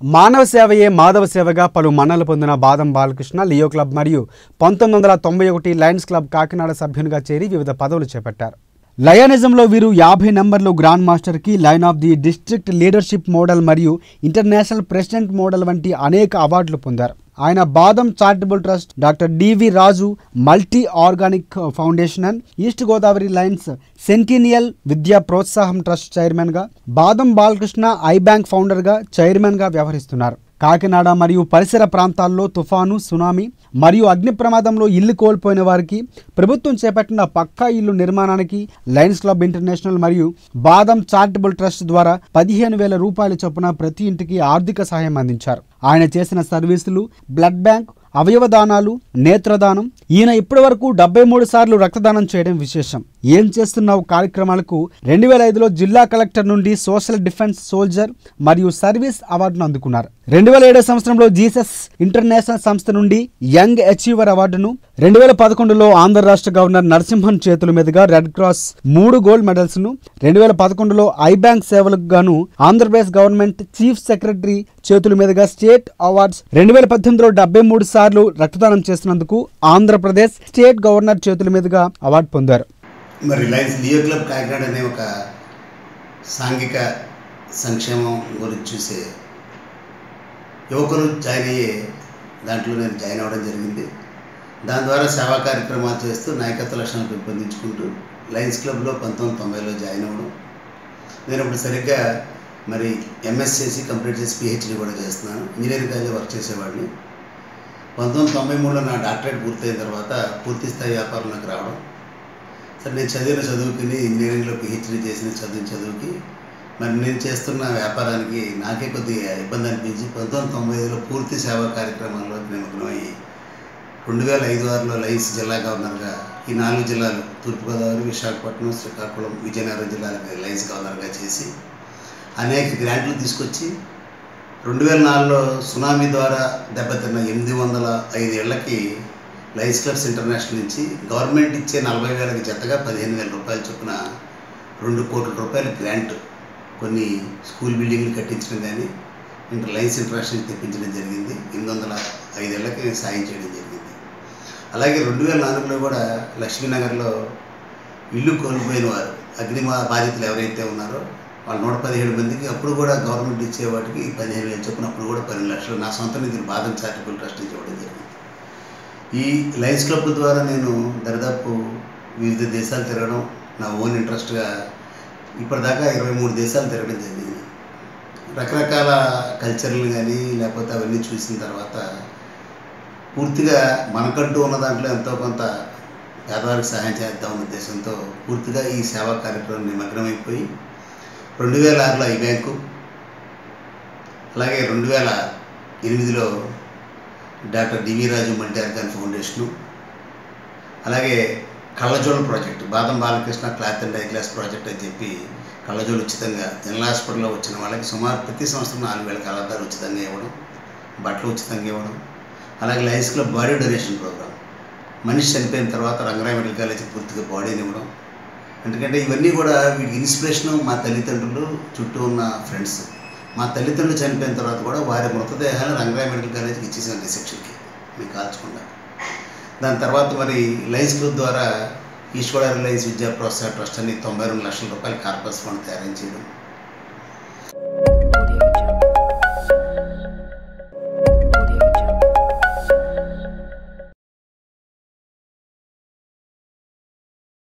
మానవ సేవయే మాధవ సేవగా పలు మన్నలు పొందిన బాదం బాలకృష్ణ లియో క్లబ్ మరియు పంతొమ్మిది వందల తొంభై ఒకటి లయన్స్ క్లబ్ కాకినాడ సభ్యునిగా చేరి వివిధ పదవులు చేపట్టారు. లయనిజంలో వీరు యాభై నంబర్లు గ్రాండ్ మాస్టర్కి lion of the district leadership model మరియు ఇంటర్నేషనల్ ప్రెసిడెంట్ మోడల్ వంటి అనేక అవార్డులు పొందారు. ఆయన Badam charitable trust doctor DV Raju multi organic foundation and east Godavari lions centennial విద్యా ప్రోత్సాహం ట్రస్ట్ చైర్మన్గా బాదం బాలకృష్ణ ఐ బ్యాంక్ ఫౌండర్గా చైర్మన్గా వ్యవహరిస్తున్నారు. కాకినాడ మరియు పరిసర ప్రాంతాల్లో తుఫాను సునామీ మరియు అగ్ని ప్రమాదంలో ఇల్లు కోల్పోయిన వారికి ప్రభుత్వం చేపట్టిన పక్కా ఇల్లు నిర్మాణానికి లయన్స్ క్లబ్ ఇంటర్నేషనల్ మరియు బాదం చారిటబుల్ ట్రస్ట్ ద్వారా పదిహేను వేల రూపాయల చొప్పున ప్రతి ఇంటికి ఆర్థిక సహాయం అందించారు. ఆయన చేసిన సర్వీసులు బ్లడ్ బ్యాంక్ అవయవ దానాలు నేత్రదానం ఈయన ఇప్పటి వరకు డెబ్బై మూడు సార్లు రక్తదానం చేయడం విశేషం. ఏం చేస్తున్నావు కార్యక్రమాలకు? రెండు వేల ఐదులో జిల్లా కలెక్టర్ నుండి సోషల్ డిఫెన్స్ సోల్జర్ మరియు సర్వీస్ అవార్డును అందుకున్నారు. రెండు వేల ఏడో సంవత్సరంలో జీసస్ ఇంటర్నేషనల్ సంస్థ నుండి యంగ్ అచీవర్ అవార్డును రెండు వేల పదకొండులో ఆంధ్ర రాష్ట్ర గవర్నర్ నరసింహన్ చేతుల మీదుగా రెడ్ క్రాస్ మూడు గోల్డ్ మెడల్స్ను రెండు వేల పదకొండులో ఐ బ్యాంక్ సేవలకు గాను ఆంధ్రప్రదేశ్ గవర్నమెంట్ చీఫ్ సెక్రటరీ చేతుల మీదుగా స్టేట్ అవార్డ్స్ రెండు వేల పద్దెనిమిదిలో డెబ్బై మూడు సార్లు రక్తదానం చేసినందుకు ఆంధ్రప్రదేశ్ స్టేట్ గవర్నర్ చేతుల మీదుగా అవార్డు పొందారు. మరి రిలయన్స్ లియో క్లబ్ కాకినాడ అనే ఒక సాంఘిక సంక్షేమం గురించి చూసే యువకులు జాయిన్ అయ్యే దాంట్లో నేను జాయిన్ అవ్వడం జరిగింది. దాని ద్వారా సేవా కార్యక్రమాలు చేస్తూ నాయకత్వ లక్షణాలు పెంపొందించుకుంటూ లయన్స్ క్లబ్లో పంతొమ్మిది తొంభైలో జాయిన్ అవ్వడం. నేను ఇప్పుడు సరిగ్గా మరి ఎంఎస్ చేసి కంప్లీట్ చేసి పిహెచ్డీ కూడా చేస్తున్నాను. ఇంజనీరింగ్ కాలేజ్ వర్క్ చేసేవాడిని. పంతొమ్మిది తొంభై మూడులో నా డాక్టరేట్ పూర్తయిన తర్వాత పూర్తి స్థాయి వ్యాపారంలోకి రావడం. సరే నేను చదివిన చదువుకుని ఇంజనీరింగ్లో పిహెచ్డీ చేసిన చదివిన చదువుకి మరి నేను చేస్తున్న వ్యాపారానికి నాకే కొద్దిగా ఇబ్బంది అనిపించి పంతొమ్మిది తొంభై ఐదులో పూర్తి సేవా కార్యక్రమంలో నిమగ్నమయ్యి రెండు వేల ఐదు ఆరులో లైన్స్ జిల్లా గవర్నర్గా ఈ నాలుగు జిల్లాలు తూర్పుగోదావరి విశాఖపట్నం శ్రీకాకుళం విజయనగరం జిల్లాలకు లైన్స్ గవర్నర్గా చేసి అనేక గ్రాంట్లు తీసుకొచ్చి రెండు వేల నాలుగులో సునామీ ద్వారా దెబ్బతిన్న ఎనిమిది వందల ఐదు ఏళ్ళకి లైన్స్ క్లబ్స్ ఇంటర్నేషనల్ నుంచి గవర్నమెంట్ ఇచ్చే నలభై వేలకు జతగా పదిహేను వేల రూపాయల చొప్పున రెండు కోట్ల రూపాయల గ్రాంట్ కొన్ని స్కూల్ బిల్డింగ్లు కట్టించడం కానీ ఇంటర్ లైన్స్ ఇంటర్నేషనల్ తెప్పించడం జరిగింది. ఎనిమిది వందల ఐదేళ్ళకి సాయం చేయడం జరిగింది. అలాగే రెండు వేల నాలుగులో కూడా లక్ష్మీనగర్లో ఇల్లు కోల్పోయిన వారు అగ్ని బాధితులు ఎవరైతే ఉన్నారో వాళ్ళు నూట పదిహేడు మందికి అప్పుడు కూడా గవర్నమెంట్ ఇచ్చే వాటికి పదిహేను వేలు చొప్పున అప్పుడు కూడా పన్నెండు లక్షలు నా సొంత నిధులు బాదం చారిటబుల్ ట్రస్ట్ నుంచి ఇవ్వడం జరిగింది. ఈ లయన్స్ క్లబ్ ద్వారా నేను దరిదాపు వివిధ దేశాలు తిరగడం నా ఓన్ ఇంట్రెస్ట్గా ఇప్పటిదాకా ఇరవై మూడు దేశాలు తిరగడం జరిగింది. రకరకాల కల్చర్లు కానీ లేకపోతే అవన్నీ చూసిన తర్వాత పూర్తిగా మనకంటూ ఉన్న దాంట్లో ఎంతో కొంత పేదవారికి సహాయం చేద్దాం ఉద్దేశంతో పూర్తిగా ఈ సేవా కార్యక్రమం నిమగ్నమైపోయి రెండు వేల ఆరులో ఐ బ్యాంకు అలాగే రెండు వేల ఎనిమిదిలో doctor DV Raju multi organ foundation. అలాగే కళ్ళజోడు project Badam Balakrishna cloth and eye glass project అని చెప్పి కళ్ళజోడు ఉచితంగా జనరల్ హాస్పిటల్లో వచ్చిన వాళ్ళకి సుమారు ప్రతి సంవత్సరం నాలుగు వేల కళ్ళద్దాలు ఉచితంగా ఇవ్వడం బట్టలు ఉచితంగా ఇవ్వడం అలాగే lions club body donation program మనిషి చనిపోయిన తర్వాత రంగరాయ మెడికల్ కాలేజీ పూర్తిగా బాడీని ఇవ్వడం. ఎందుకంటే ఇవన్నీ కూడా వీటికి ఇన్స్పిరేషన్ మా తల్లిదండ్రులు చుట్టూ ఉన్న ఫ్రెండ్స్. మా తల్లిదండ్రులు చనిపోయిన తర్వాత కూడా వారి మృతదేహాలను రంగరాయ మెడికల్ కాలేజీకి ఇచ్చేసాను రిసెప్షన్కి. మీకు కాల్చకుండా దాని తర్వాత మరి లయన్స్ గ్రూప్ ద్వారా ఈశ్వర రిలయన్స్ విద్యా ప్రోత్సాహ ట్రస్ట్ అని తొంభై రెండు లక్షల రూపాయలు కార్పస్ ఫండ్ తయారు చేయడం